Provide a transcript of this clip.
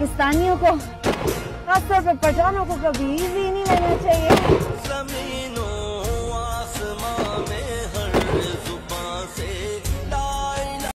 पाकिस्तानियों को खासतौर पर पठानों को कभी इजी नहीं लेना